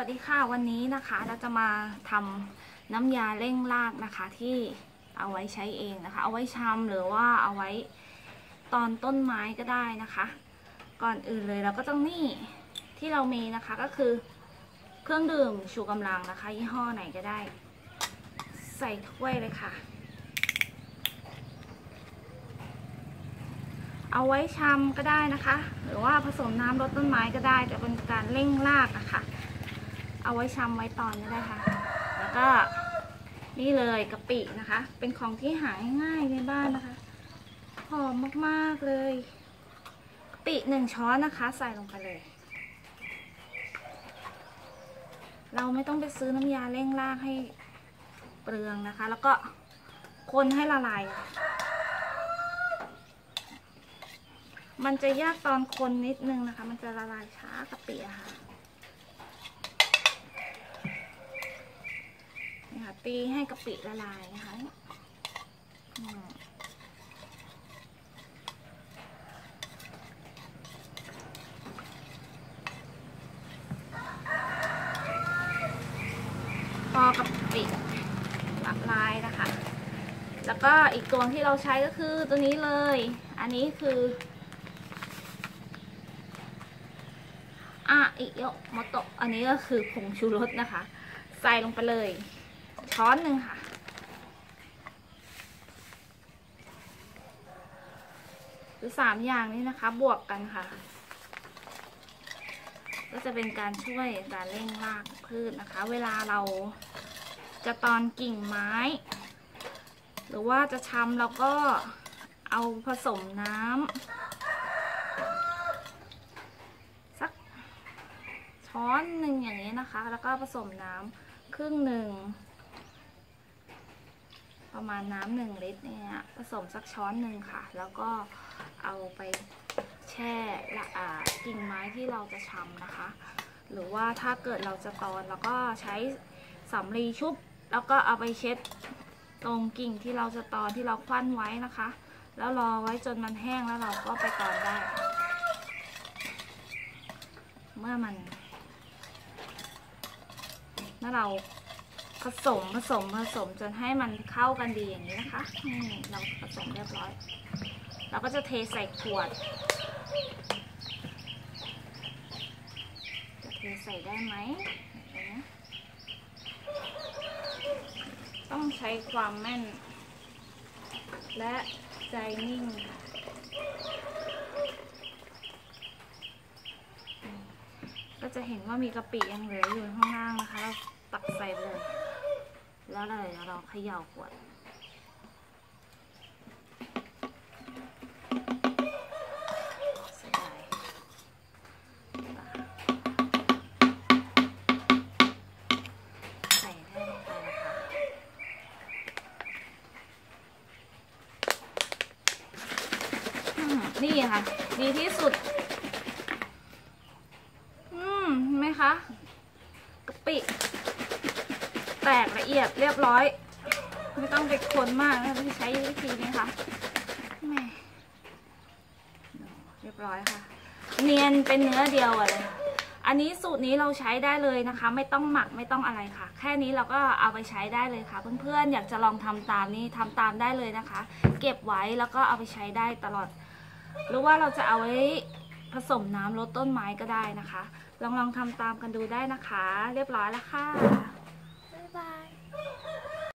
วัสดีค่ะวันนี้นะคะเราจะมาทำน้ำยาเร่งรากนะคะที่เอาไว้ใช้เองนะคะ เอาไว้ชำหรือว่าเอาไว้ตอนต้นไม้ก็ได้นะคะ ก่อนอื่นเลยเราก็ต้องนี่ที่เรามีนะคะก็คือเครื่องดื่มชูกำลังนะคะ ยี่ห้อไหนก็ได้ ใส่ถ้วยเลยค่ะ เอาไว้ชำก็ได้นะคะ หรือว่าผสมน้ำรดต้นไม้ก็ได้จะเป็นการเร่งรากนะคะ เอาไว้ชำไว้ตอนก็ได้ค่ะ แล้วก็นี่เลยกะปินะคะ เป็นของที่หาง่ายในบ้านนะคะหอมมากๆเลยกะปิหนึ่งช้อนนะคะ ใส่ลงไปเลย เราไม่ต้องไปซื้อน้ำยาเร่งรากให้เปลืองนะคะ แล้วก็คนให้ละลาย มันจะยากตอนคนนิดนึงนะคะ มันจะละลายช้ากะปิอะค่ะ นี่ค่ะ ตีให้กะปิละลายนะคะพอกะปิละลายนะคะ แล้วก็อีกตัวที่เราใช้ก็คือตัวนี้เลย อันนี้คืออะอิโยโมโตะอันนี้ก็คือผงชูรสนะคะ ใส่ลงไปเลย ช้อนหนึ่งค่ะ หรือสามอย่างนี้นะคะ บวกกันค่ะ ก็จะเป็นการช่วยการเร่งรากพืชนะคะ เวลาเราจะตอนกิ่งไม้ หรือว่าจะชำเราก็เอาผสมน้ำสักช้อนหนึ่งอย่างนี้นะคะ แล้วก็ผสมน้ำครึ่งหนึ่ง ประมาณน้ำหนึ่งลิตรเนี่ยผสมสักช้อนหนึ่งค่ะ แล้วก็เอาไปแช่ละอ่ากิ่งไม้ที่เราจะชำนะคะ หรือว่าถ้าเกิดเราจะตอนเราก็ใช้สำลีชุบ แล้วก็เอาไปเช็ดตรงกิ่งที่เราจะตอนที่เราควันไว้นะคะ แล้วรอไว้จนมันแห้งแล้วเราก็ไปตอนได้ เมื่อมันเมื่อเรา สมผสมผสมจนให้มันเข้ากันดีอย่างนี้นะคะนี่เราผสมเรียบร้อย เราก็จะเทใส่ขวด จะเทใส่ได้ไหม ต้องใช้ความแม่น และใจนิ่งค่ะก็จะเห็นว่ามีกะปิยังเหลืออยู่ข้างล่างนะคะ เราตักใส่เลย แล้วเลยเราเขย่าขวดเสียดายใส่ได้ลงไปนะคะนี่ค่ะ ดีที่สุด อืมเห็นไหมคะกะปิ แตกละเอียดเรียบร้อย ไม่ต้องไปคนมากนะที่ใช้วิธีนี้ค่ะแม่เรียบร้อยค่ะ เนียนเป็นเนื้อเดียวเลยอันนี้สูตรนี้เราใช้ได้เลยนะคะ ไม่ต้องหมักไม่ต้องอะไรค่ะ แค่นี้เราก็เอาไปใช้ได้เลยค่ะ เพื่อนๆอยากจะลองทำตามนี้ทำตามได้เลยนะคะ เก็บไว้แล้วก็เอาไปใช้ได้ตลอด หรือว่าเราจะเอาไว้ผสมน้ำลดต้นไม้ก็ได้นะคะ ลองลองทำตามกันดูได้นะคะ เรียบร้อยแล้วค่ะ บ๊ายบาย